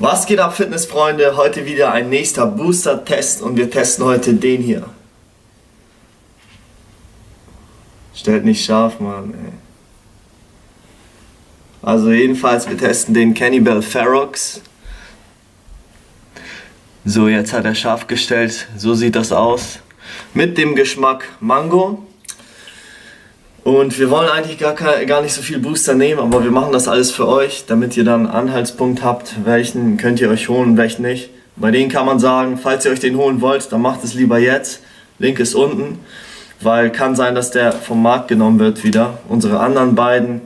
Was geht ab, Fitnessfreunde? Heute wieder ein nächster Booster-Test und wir testen heute den hier. Stellt nicht scharf, Mann, ey. Also jedenfalls, wir testen den Cannibal Ferox. So, jetzt hat er scharf gestellt. So sieht das aus. Mit dem Geschmack Mango. Und wir wollen eigentlich gar, gar nicht so viel Booster nehmen, aber wir machen das alles für euch, damit ihr dann Anhaltspunkt habt, welchen könnt ihr euch holen, welchen nicht. Bei denen kann man sagen, falls ihr euch den holen wollt, dann macht es lieber jetzt. Link ist unten, weil kann sein, dass der vom Markt genommen wird wieder. Unsere anderen beiden,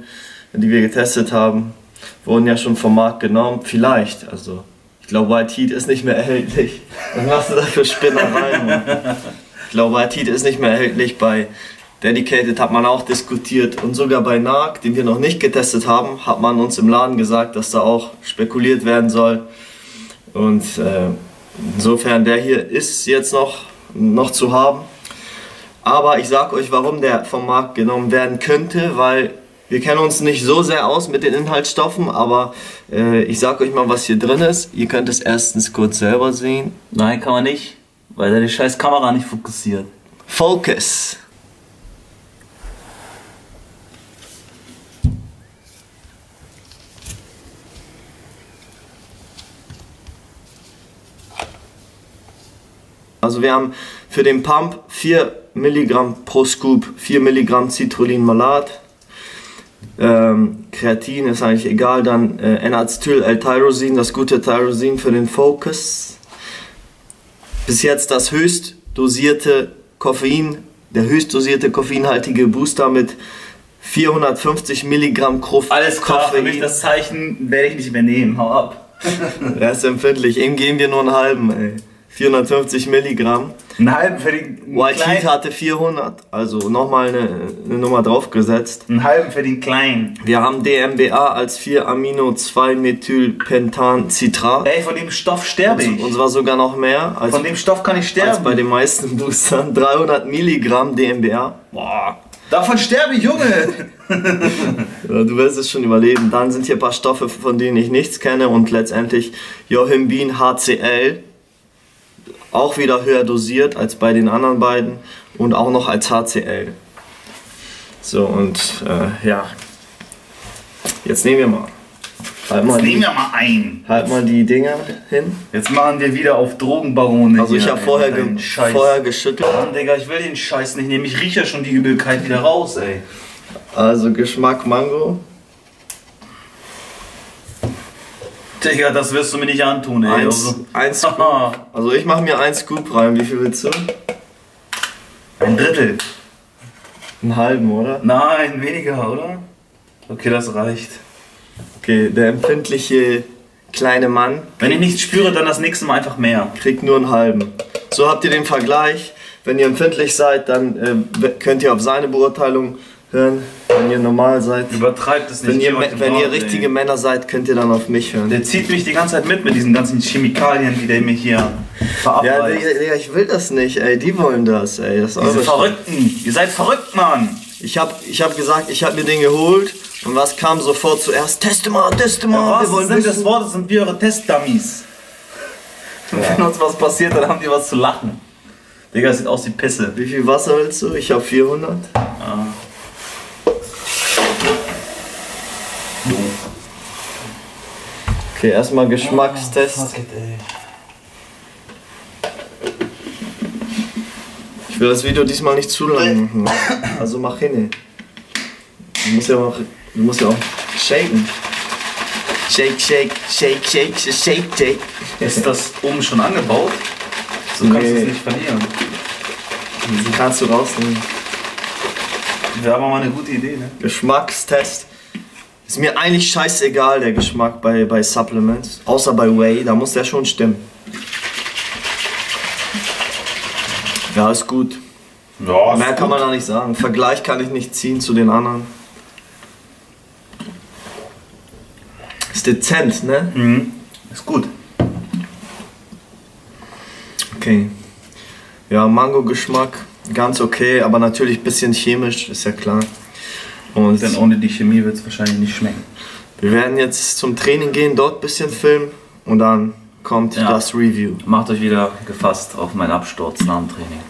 die wir getestet haben, wurden ja schon vom Markt genommen. Vielleicht, also ich glaube, White Heat ist nicht mehr erhältlich. Was machst du da für Spinnereien? Ich glaube, White Heat ist nicht mehr erhältlich bei Dedicated hat man auch diskutiert und sogar bei NARC, den wir noch nicht getestet haben, hat man uns im Laden gesagt, dass da auch spekuliert werden soll. Und äh, insofern, der hier ist jetzt noch, noch zu haben. Aber ich sage euch, warum der vom Markt genommen werden könnte, weil wir kennen uns nicht so sehr aus mit den Inhaltsstoffen, aber äh, ich sage euch mal, was hier drin ist. Ihr könnt es erstens kurz selber sehen. Nein, kann man nicht, weil deine scheiß Kamera nicht fokussiert. Focus. Also wir haben für den Pump 4 Milligramm pro Scoop, 4 Milligramm Citrullin-Malat. Ähm, Kreatin ist eigentlich egal, dann äh, N-Acetyl-L-Tyrosin, das gute Tyrosin für den Focus. Bis jetzt das höchst dosierte Koffein, der höchst dosierte koffeinhaltige Booster mit 450 Milligramm Koffein. Alles klar, Koffein. für mich das Zeichen werde ich nicht mehr nehmen, hau ab. er ist empfindlich, ihm geben wir nur einen halben, ey. 450 Milligramm. Einen halben für den White Heat hatte 400, also nochmal eine, eine Nummer draufgesetzt. Einen halben für den kleinen. Wir haben DMBA als 4-Amino-2-Methylpentan-Citrat. Ey, von dem Stoff sterbe ich. Und zwar sogar noch mehr. Als, von dem Stoff kann ich sterben. Als bei den meisten Boostern. 300 Milligramm DMBA. Boah. Davon sterbe ich, Junge! ja, du wirst es schon überleben. Dann sind hier ein paar Stoffe, von denen ich nichts kenne und letztendlich Johimbin HCl auch wieder höher dosiert als bei den anderen beiden und auch noch als HCl. So und äh, ja, jetzt nehmen wir mal. Halt mal jetzt die, nehmen wir mal ein. Halt mal die Dinger hin. Jetzt machen wir wieder auf Drogenbarone. Also ich habe vorher, ge vorher geschüttelt. Mann, Digga, ich will den Scheiß nicht nehmen. Ich rieche ja schon die Übelkeit wieder raus, ey. Also Geschmack Mango. Digga, das wirst du mir nicht antun, ey. Eins, also, eins Scoop. also ich mache mir ein Scoop rein. Wie viel willst du? Ein Drittel. Einen halben, oder? Nein, weniger, oder? Okay, das reicht. Okay, der empfindliche kleine Mann. Wenn ich nichts spüre, dann das nächste Mal einfach mehr. Kriegt nur einen halben. So habt ihr den Vergleich. Wenn ihr empfindlich seid, dann äh, könnt ihr auf seine Beurteilung hören, wenn ihr normal seid. Übertreibt es nicht. Wenn ihr, wenn ihr richtige ey. Männer seid, könnt ihr dann auf mich hören. Der zieht mich die ganze Zeit mit mit diesen ganzen Chemikalien, die der mir hier verabreicht. Ja, Digga, ich will das nicht, ey. Die wollen das, ey. Das Diese Verrückten. Ihr seid verrückt, Mann. Ich hab, ich hab gesagt, ich hab mir den geholt. Und was kam sofort zuerst? Teste mal, teste mal. Ja, was wir wollen sind das Wort, sind wir eure Testdummies. Ja. Wenn uns was passiert, dann haben die was zu lachen. Digga, das sieht aus wie Pisse. Wie viel Wasser willst du? Ich hab 400. Ja. Okay, erstmal Geschmackstest. Oh, ich will das Video diesmal nicht zu lang machen. Also mach hin. Du musst ja auch, du musst ja auch shaken. Shake, shake, shake, shake, shake, shake. Ist das oben schon angebaut? So kannst du es nicht verlieren. Die kannst du rausnehmen. Wäre aber mal eine gute Idee, ne? Geschmackstest. Ist mir eigentlich scheißegal, der Geschmack bei, bei Supplements. Außer bei Whey, da muss der schon stimmen. Ja, ist gut. Ja, Mehr gut. kann man da nicht sagen. Vergleich kann ich nicht ziehen zu den anderen. Ist dezent, ne? Mhm. Ist gut. Okay. Ja, Mango-Geschmack, ganz okay, aber natürlich ein bisschen chemisch, ist ja klar. Und Denn ohne die Chemie wird es wahrscheinlich nicht schmecken. Wir werden jetzt zum Training gehen, dort ein bisschen filmen und dann kommt Ja. das Review. Macht euch wieder gefasst auf meinen Absturz nach dem Training.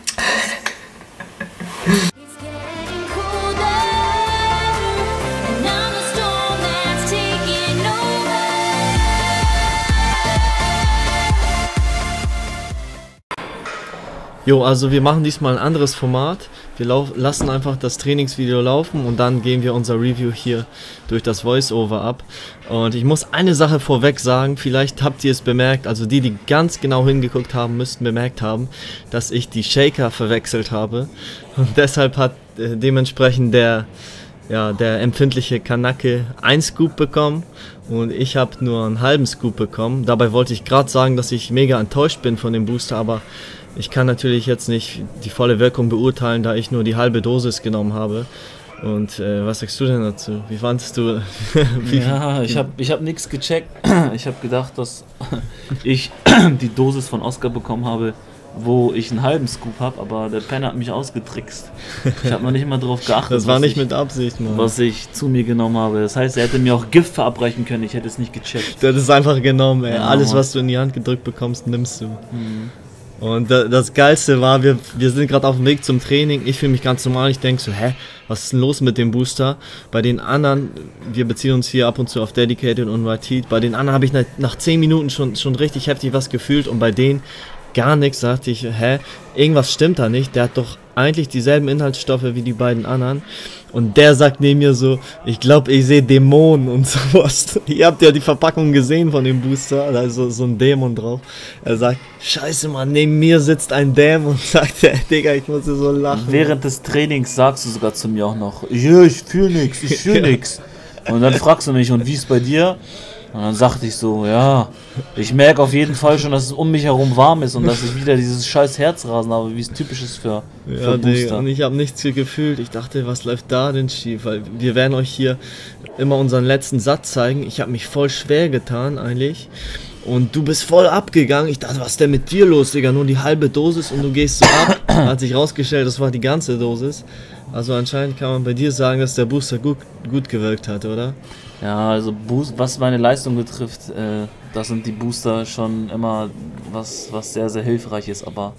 Jo, also wir machen diesmal ein anderes Format. Wir lassen einfach das Trainingsvideo laufen und dann gehen wir unser Review hier durch das Voice-Over ab. Und ich muss eine Sache vorweg sagen, vielleicht habt ihr es bemerkt, also die, die ganz genau hingeguckt haben, müssten bemerkt haben, dass ich die Shaker verwechselt habe. Und deshalb hat äh, dementsprechend der, ja, der empfindliche Kanake ein Scoop bekommen und ich habe nur einen halben Scoop bekommen. Dabei wollte ich gerade sagen, dass ich mega enttäuscht bin von dem Booster, aber ich kann natürlich jetzt nicht die volle Wirkung beurteilen, da ich nur die halbe Dosis genommen habe. Und äh, was sagst du denn dazu? Wie fandest du? wie, Ja, ich habe ich hab nichts gecheckt. Ich habe gedacht, dass ich die Dosis von Oscar bekommen habe, wo ich einen halben Scoop habe, aber der Penner hat mich ausgetrickst. Ich habe noch nicht mal drauf geachtet, das war nicht ich, mit Absicht, Mann. was ich zu mir genommen habe. Das heißt, er hätte mir auch Gift verabreichen können, ich hätte es nicht gecheckt. Du hast es einfach genommen, ey. Ja, Alles, was du in die Hand gedrückt bekommst, nimmst du. Und da, das Geilste war, wir, wir sind gerade auf dem Weg zum Training. Ich fühle mich ganz normal. Ich denke so, hä, was ist denn los mit dem Booster? Bei den anderen, wir beziehen uns hier ab und zu auf Dedicated und White Bei den anderen habe ich nach, nach 10 Minuten schon, schon richtig heftig was gefühlt und bei denen gar nichts. Sagte ich, hä, irgendwas stimmt da nicht. Der hat doch eigentlich dieselben Inhaltsstoffe wie die beiden anderen. Und der sagt neben mir so, ich glaube, ich sehe Dämonen und sowas. Ihr habt ja die Verpackung gesehen von dem Booster, da ist so, so ein Dämon drauf. Er sagt, scheiße Mann, neben mir sitzt ein Dämon. Sagt er, Digga, ich musste so lachen. Während des Trainings sagst du sogar zu mir auch noch, ja, ich fühle nichts, ich fühle nichts. Und dann fragst du mich, und wie ist bei dir? Und dann sagte ich so, ja, ich merke auf jeden Fall schon, dass es um mich herum warm ist und dass ich wieder dieses scheiß Herzrasen habe, wie es typisch ist für, Ja, für Digga, Booster. und ich habe nichts hier gefühlt. Ich dachte, was läuft da denn schief? Weil wir werden euch hier immer unseren letzten Satz zeigen. Ich habe mich voll schwer getan eigentlich. Und du bist voll abgegangen. Ich dachte, was ist denn mit dir los, Digga? Nur die halbe Dosis und du gehst so ab. Hat sich rausgestellt, das war die ganze Dosis. Also anscheinend kann man bei dir sagen, dass der Booster gut, gut gewirkt hat, oder? Ja, also Boost, was meine Leistung betrifft, äh, da sind die Booster schon immer was, was sehr, sehr hilfreich ist, aber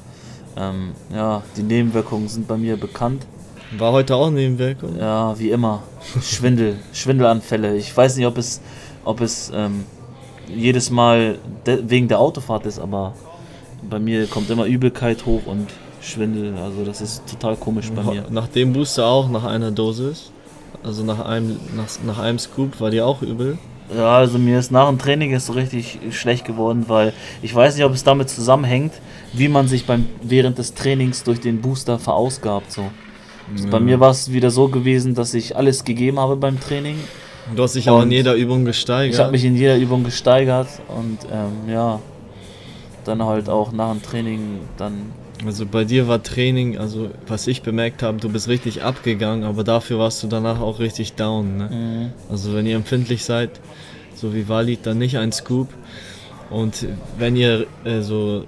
ähm, ja, die Nebenwirkungen sind bei mir bekannt. War heute auch Nebenwirkung. Ja, wie immer. Schwindel, Schwindelanfälle. Ich weiß nicht, ob es, ob es ähm, jedes Mal de wegen der Autofahrt ist, aber bei mir kommt immer Übelkeit hoch und Schwindel. Also das ist total komisch bei mir. Nach dem Booster auch, nach einer Dosis. Also nach einem, nach, nach einem Scoop war dir auch übel. Ja, also mir ist nach dem Training ist so richtig schlecht geworden, weil ich weiß nicht, ob es damit zusammenhängt, wie man sich beim während des Trainings durch den Booster verausgabt. So. Also Bei mir war es wieder so gewesen, dass ich alles gegeben habe beim Training. Du hast dich auch in jeder Übung gesteigert. Ich habe mich in jeder Übung gesteigert und ähm, ja, dann halt auch nach dem Training dann Also bei dir war Training, also was ich bemerkt habe, du bist richtig abgegangen, aber dafür warst du danach auch richtig down. Ne? Mhm. Also wenn ihr empfindlich seid, so wie Walid, dann nicht ein Scoop. Und wenn ihr äh, so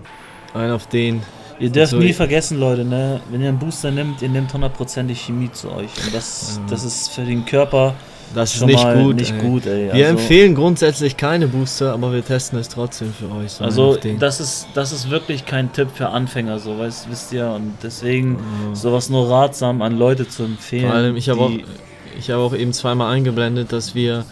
einen auf den, Ihr dürft So, nie vergessen, Leute, ne? wenn ihr einen Booster nimmt, ihr nehmt hundertprozentig Chemie zu euch. Und das, Ja. das ist für den Körper das ist nicht gut. nicht ey. gut. Ey. Wir Also- empfehlen grundsätzlich keine Booster, aber wir testen es trotzdem für euch. So Also das ist, das ist wirklich kein Tipp für Anfänger, so weißt, wisst ihr. Und deswegen Ja. sowas nur ratsam an Leute zu empfehlen. Vor allem, ich habe auch, ich habe auch eben zweimal eingeblendet, dass wir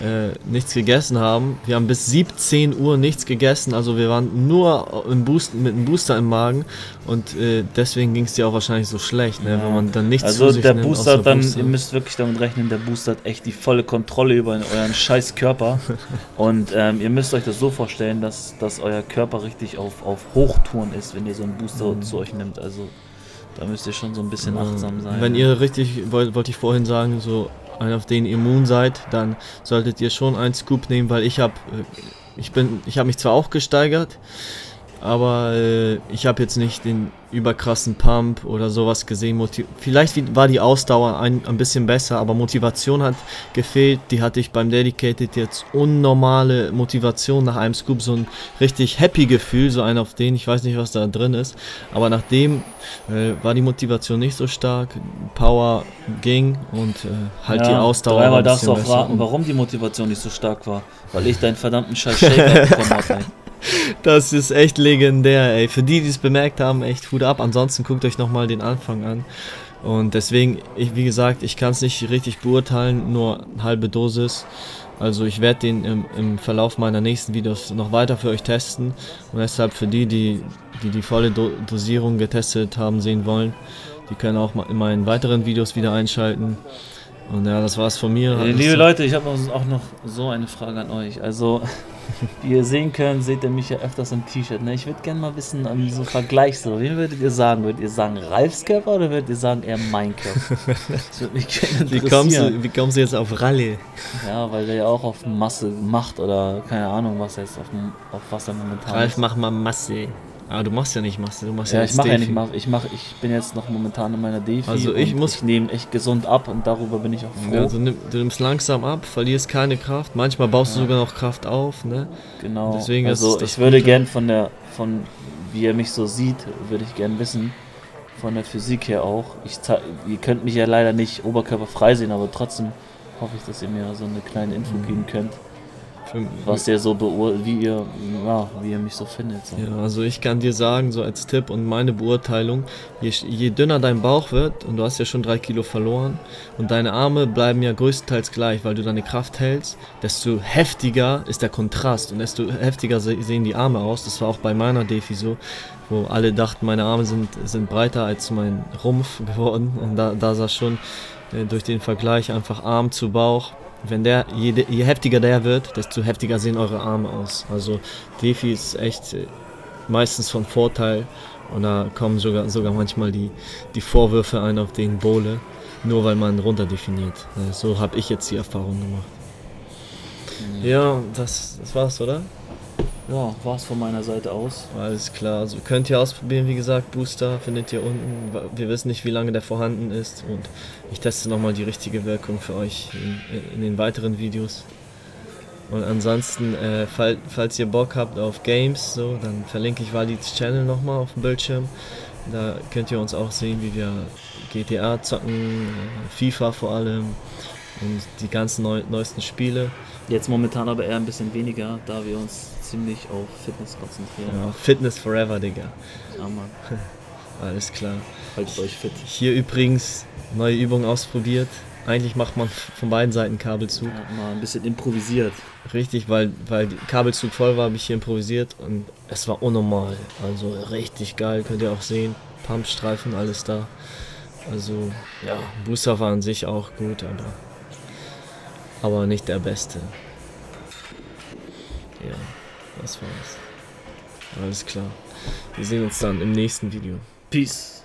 äh, nichts gegessen haben. Wir haben bis 17 Uhr nichts gegessen, also wir waren nur im Boost, mit einem Booster im Magen und äh, deswegen ging es dir auch wahrscheinlich so schlecht, ne, Ja. wenn man dann nichts Also zu sich der nimmt, Booster hat dann, Booster. ihr müsst wirklich damit rechnen, der Booster hat echt die volle Kontrolle über euren scheiß Körper. Und ähm, ihr müsst euch das so vorstellen, dass, dass euer Körper richtig auf, auf Hochtouren ist, wenn ihr so einen Booster zu euch nimmt. Also da müsst ihr schon so ein bisschen achtsam sein. Wenn ihr richtig, wollte wollt ich vorhin sagen, so auf den ihr immun seid, dann solltet ihr schon einen Scoop nehmen, weil ich habe ich bin ich habe mich zwar auch gesteigert, Aber äh, ich habe jetzt nicht den überkrassen Pump oder sowas gesehen. Motiv Vielleicht war die Ausdauer ein, ein bisschen besser, aber Motivation hat gefehlt. Die hatte ich beim Dedicated jetzt unnormale Motivation nach einem Scoop. So ein richtig happy Gefühl, so ein auf den. Ich weiß nicht, was da drin ist. Aber nachdem äh, war die Motivation nicht so stark. Power ging und äh, halt die Ausdauer war Dreimal ein darfst du auch raten, warum die Motivation nicht so stark war. Weil ich deinen verdammten scheiß Shaker bekommen habe. Das ist echt legendär, ey. Für die, die es bemerkt haben, echt Hut ab. Ansonsten guckt euch nochmal den Anfang an. Und deswegen, ich, wie gesagt, ich kann es nicht richtig beurteilen, nur eine halbe Dosis. Also ich werde den im, im Verlauf meiner nächsten Videos noch weiter für euch testen. Und deshalb für die, die die, die volle Do Dosierung getestet haben, sehen wollen, die können auch mal in meinen weiteren Videos wieder einschalten. Und ja, das war's von mir. Äh, Liebe Leute, ich habe auch noch so eine Frage an euch. Also, wie ihr sehen könnt, seht ihr mich ja öfters im T-Shirt. Ne? Ich würde gerne mal wissen, an diesem Vergleich so, wen würdet ihr sagen? Würdet ihr sagen Ralfs Körper oder würdet ihr sagen eher mein Körper? Das würde mich gerne Wie kommst, interessieren. du, wie kommst du jetzt auf Rallye? Ja, weil der ja auch auf Masse macht oder keine Ahnung, was er jetzt auf, auf was er momentan Ralf, ist. mach mal Masse. Aber du machst ja nicht Masse, du machst ja, Ja, ich mache ja nicht, mach- ich mache, ich bin jetzt noch momentan in meiner Defi. Also ich muss- ich nehme echt gesund ab und darüber bin ich auch froh. Ja, du, nimm, du nimmst langsam ab, verlierst keine Kraft. Manchmal baust du sogar noch Kraft auf, ne? Genau. Deswegen also ich würde Gute. gern von der, von wie er mich so sieht, würde ich gern wissen, von der Physik her auch. Ich ihr könnt mich ja leider nicht oberkörperfrei sehen, aber trotzdem hoffe ich, dass ihr mir so eine kleine Info Mhm. geben könnt, was ihr so wie ihr, ja, wie ihr mich so findet. So. ja, also ich kann dir sagen, so als Tipp und meine Beurteilung, je, je dünner dein Bauch wird, und du hast ja schon drei Kilo verloren, und deine Arme bleiben ja größtenteils gleich, weil du deine Kraft hältst, desto heftiger ist der Kontrast und desto heftiger se sehen die Arme aus. Das war auch bei meiner Defi so, wo alle dachten, meine Arme sind, sind breiter als mein Rumpf geworden. Und da, da sah schon äh, durch den Vergleich einfach Arm zu Bauch. Wenn der, je, je heftiger der wird, desto heftiger sehen eure Arme aus. Also Defi ist echt äh, meistens von Vorteil und da kommen sogar, sogar manchmal die, die Vorwürfe ein auf den Bowle, nur weil man runterdefiniert. Äh, So habe ich jetzt die Erfahrung gemacht. Ja, das, das war's, oder? Ja, war's von meiner Seite aus. Alles klar, also könnt ihr ausprobieren, wie gesagt, Booster findet ihr unten. Wir wissen nicht, wie lange der vorhanden ist und ich teste nochmal die richtige Wirkung für euch in, in den weiteren Videos. Und ansonsten, äh, fall, falls ihr Bock habt auf Games, so, dann verlinke ich Walids Channel nochmal auf dem Bildschirm. Da könnt ihr uns auch sehen, wie wir GTA zocken, FIFA vor allem und die ganzen neu, neuesten Spiele. Jetzt momentan aber eher ein bisschen weniger, da wir uns ziemlich auf Fitness konzentrieren. Ja, Fitness Forever, Digga. Ja, Mann, Alles klar. haltet euch fit. Hier übrigens neue Übung ausprobiert. Eigentlich macht man von beiden Seiten Kabelzug. Ja, mal ein bisschen improvisiert. Richtig, weil, weil Kabelzug voll war, habe ich hier improvisiert und es war unnormal. Also richtig geil, könnt ihr auch sehen. Pumpstreifen, alles da. Also, ja, Booster war an sich auch gut, aber, aber nicht der beste. Ja, das war's. Alles klar. Wir sehen uns dann im nächsten Video. Peace.